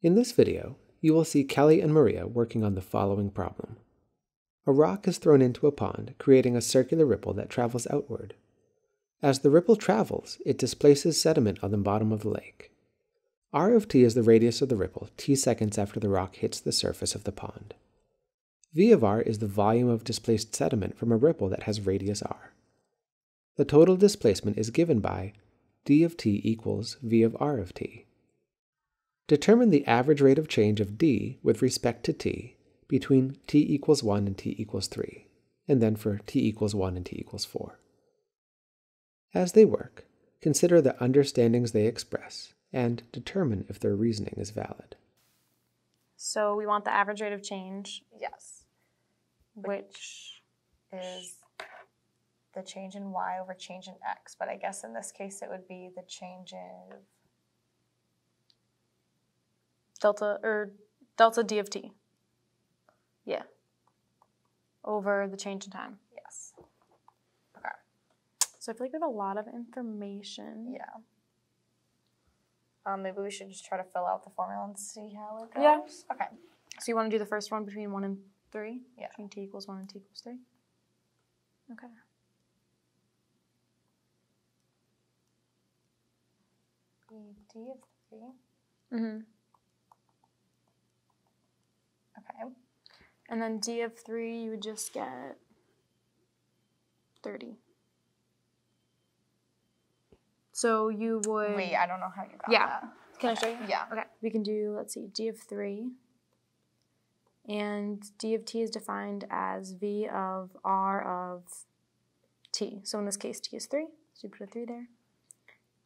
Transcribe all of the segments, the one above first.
In this video, you will see Kelly and Maria working on the following problem. A rock is thrown into a pond, creating a circular ripple that travels outward. As the ripple travels, it displaces sediment on the bottom of the lake. R of t is the radius of the ripple t seconds after the rock hits the surface of the pond. V of r is the volume of displaced sediment from a ripple that has radius r. The total displacement is given by d of t equals v of r of t. Determine the average rate of change of d with respect to t between t equals 1 and t equals 3, and then for t equals 1 and t equals 4. As they work, consider the understandings they express and determine if their reasoning is valid. So we want the average rate of change, Yes. which Is the change in y over change in x, but I guess in this case it would be the change in delta or delta d of t. Yeah. Over the change in time. yes. Okay. So I feel like we have a lot of information. Yeah. Um, maybe we should just try to fill out the formula and see how it goes. Yeah. Okay. So you want to do the first one between 1 and 3? Yeah. Between t equals 1 and t equals 3? Okay. d of three. Mm-hmm. Okay. And then d of 3, you would just get 30. So you would. Wait, I don't know how you got Yeah. that. Can I show you? Yeah. Okay, we can do, let's see, d of 3. And d of t is defined as v of r of t. So in this case, t is 3. So you put a 3 there.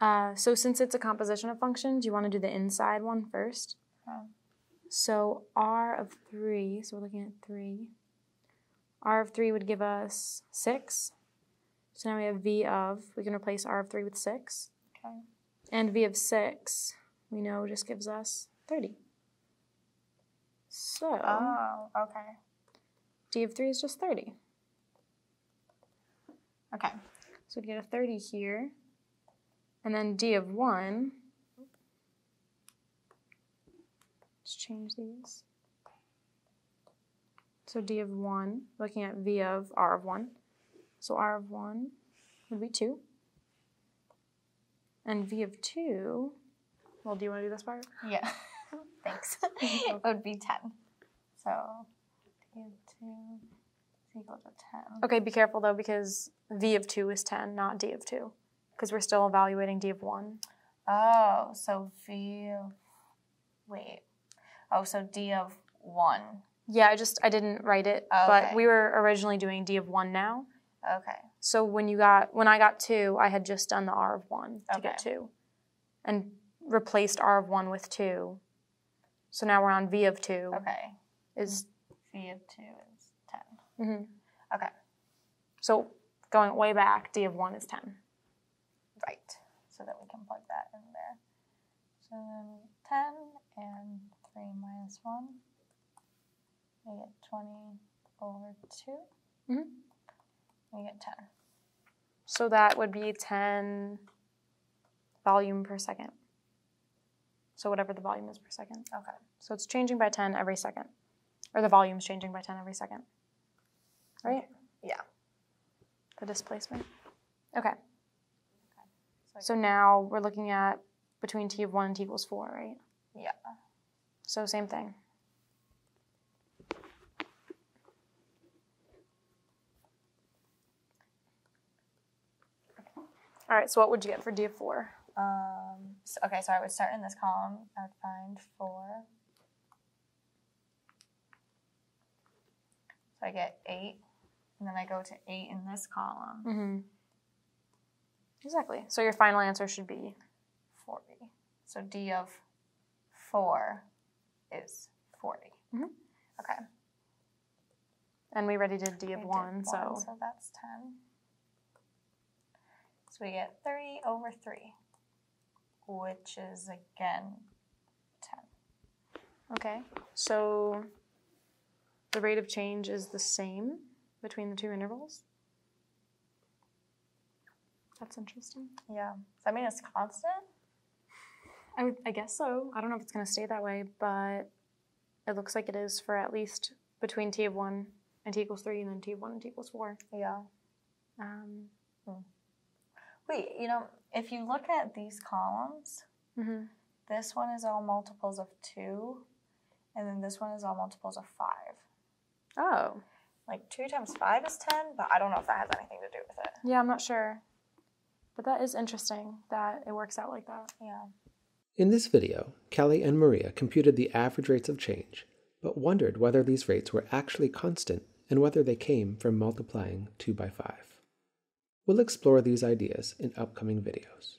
Uh, so since it's a composition of functions, you want to do the inside one first. Oh. So r of 3, so we're looking at 3. r of 3 would give us 6. So now we have v of, we can replace r of 3 with 6. Okay. And v of 6, we know just gives us 30. So, Oh, okay. d of 3 is just 30. Okay. So we'd get a 30 here. And then d of 1, let's change these. So d of 1, looking at v of r of 1. So r of 1 would be 2. And v of 2, well, do you want to do this part? Yeah. Thanks. it would be 10. So, d of 2 is equal to 10. Okay, be careful though because v of 2 is 10, not d of 2. Because we're still evaluating d of 1. Oh, so v of. Wait. Oh, so d of 1. Yeah, I just I didn't write it, Oh, but we were originally doing d of 1 now. Okay. So when you got when I got 2, I had just done the r of 1 to get 2 and replaced r of 1 with 2. So now we're on v of 2 Okay. is v of 2 is 10. mhm. Okay. So going way back, d of 1 is 10. Right. So that we can plug that in there. So then 10 and 3 minus 1. We get 20 over 2. Mhm. We get 10. So that would be 10 volume per second. So whatever the volume is per second. Okay. So it's changing by 10 every second. Or the volume's changing by 10 every second. Right? Yeah. The displacement. Okay. So, So now we're looking at between t of 1 and t equals 4, right? yeah. So same thing. All right, so what would you get for d of 4? Um, so, okay, so I would start in this column. I would find 4. So I get 8. And then I go to 8 in this column. Mm-hmm. Exactly. So your final answer should be 40. So d of 4 is 40. Mhm. Okay. And we already did D of we did 1, so So that's 10. So we get 30 over 3, which is again 10. okay. So the rate of change is the same between the two intervals. That's interesting. Yeah. Does that mean it's constant? I would, I guess so. I don't know if it's going to stay that way, but it looks like it is for at least between t of 1 and t equals 3 and then t of 1 and t equals 4. Yeah. Um, Wait, you know, if you look at these columns, mhm. this one is all multiples of 2, and then this one is all multiples of 5. Oh, Like 2 times 5 is 10, but I don't know if that has anything to do with it. yeah, I'm not sure. But that is interesting that it works out like that. Yeah. In this video, Kelly and Maria computed the average rates of change, but wondered whether these rates were actually constant and whether they came from multiplying 2 by 5. We'll explore these ideas in upcoming videos.